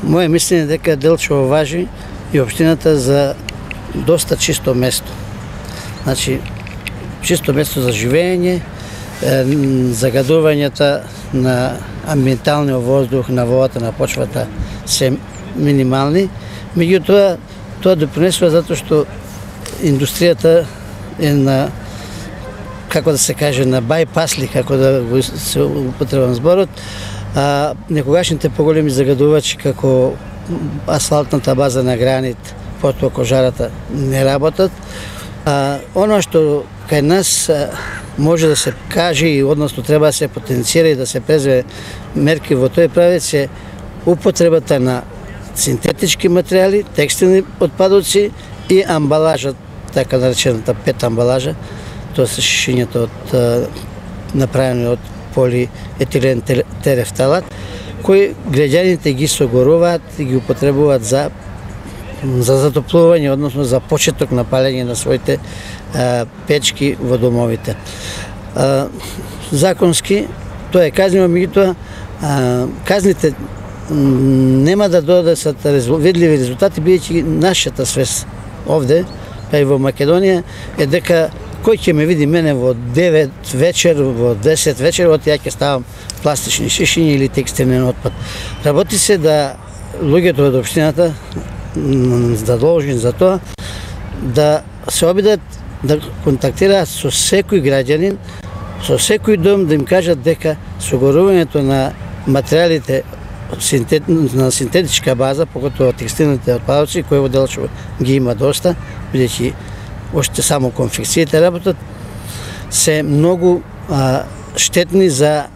Моје мислење дека Делчево важи и општината за доста чисто место. Значи, чисто место за живење, загадувањата на амбиенталниот воздух, на водата, на почвата се минимални. Меѓутоа, тоа допринесува затоа што индустријата е на како да се каже, на бајпасли, како да го се употребам зборот, а некогашните поголеми загадувачи како асфалтната база на гранит, потоа кожарата не работат. А, оно што кај нас може да се каже и односно треба да се потенцира и да се презве мерки во тој правец е употребата на синтетички материјали, текстилни отпадоци и амбалажа, така наречената пет амбалажа, тоа се шишењето од направено од полиетилен терефталат, кои граѓаните ги согоруваат и ги употребуваат за за затоплување, односно за почеток на палење на своите а, печки во домовите. А, законски тоа е казнено, меѓутоа казните нема да додадат видливи резултати, бидејќи нашата свест овде, па и во Македонија, е дека кој ќе ме види мене во 9 вечер, во 10 вечер, од ја ќе ставам пластични шишиња или текстилен отпад. Работи се да луѓето од општината задолжени да за тоа да се обидат да контактираат со секој граѓанин, со секој дом да им кажат дека согорувањето на материјалите синтет, на синтетичка база, покото текстилните отпадоци, кои во Делчево ги има доста, бидејќи уште само конфекциите работат, се многу а, штетни за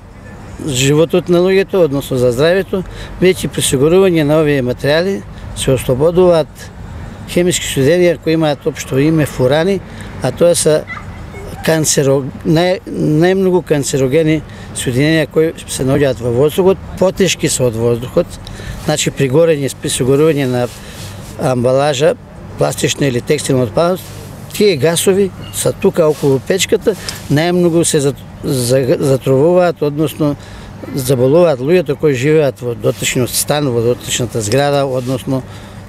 животот на луѓето, односно за здравјето, Веќе при сигурување на овие материјали се ослободуваат. Хемиски студенија кои имаат општо име фурани, а тоа се канцеро, нај, најмногу канцерогени соединенија кои се наоѓаат во воздухот, потешки се од воздухот, значи при горење, при сигурување на амбалажа, пластична или текстилна отпадност, тие гасови са тука околу печката, најмногу се затровуваат, односно заболуваат луѓето кои живеат во дотичниот стан, во дотичната зграда, односно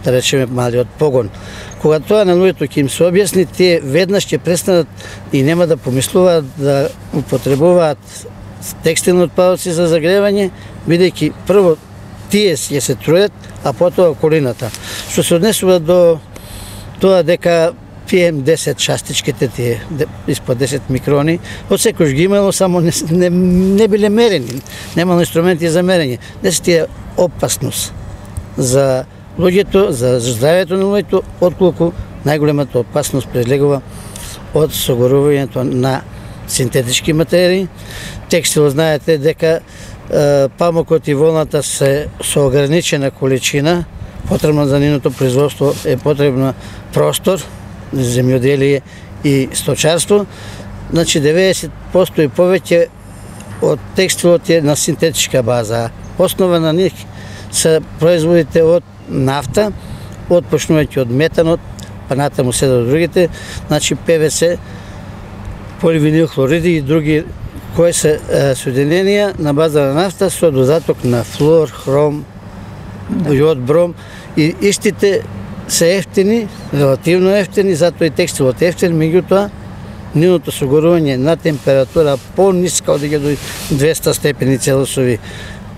да речеме малиот погон. Кога тоа на луѓето ќе им се објасни, тие веднаш ќе престанат и нема да помислуваат да употребуваат текстилни отпадоци за загревање, бидејќи прво тие ќе се трујат, а потоа околината. Што се однесува до тоа дека пием 10 шастичките тие испод 10 микрони, од секој ги имало, само не, не, не биле мерени, немало инструменти за мерење. Не е тие опасност за луѓето, за здравјето на луѓето, отколку најголемата опасност предлегува од согорувањето на синтетички материи. Текстил знаете дека е, памукот и волната се со ограничена количина, потребно за нивното производство е потребно простор, земјоделие и сточарство, значи 90% и повеќе од текстилот е на синтетичка база. Основа на нив се производите од нафта, од почнувајќи од метанот, па натаму се до другите, значи ПВС, поливинил хлориди и други кои се соединенија на база на нафта со додаток на флор, хром, јод, бром и истите се ефтини, релативно ефтини, затоа и текстилот ефтин, меѓутоа нивното согорување на температура по-ниска од до 200 степени целосови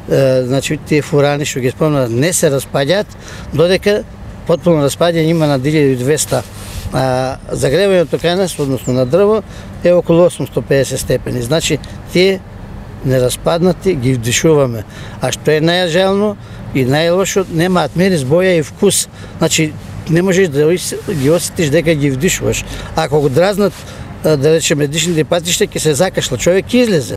значи тие фурани што ги спомнав не се распаѓаат, додека потполно распаѓање има на 1200 а, загревањето кај нас, односно на дрво, е околу 850 степени. Значи, тие нераспаднати ги вдишуваме. А што е најжелно и најлошо, немаат мирис, боја и вкус. Значи, не можеш да ги осетиш дека ги вдишуваш. Ако го дразнат, да речеме, дишните патишта, ќе се закашла, човек излезе.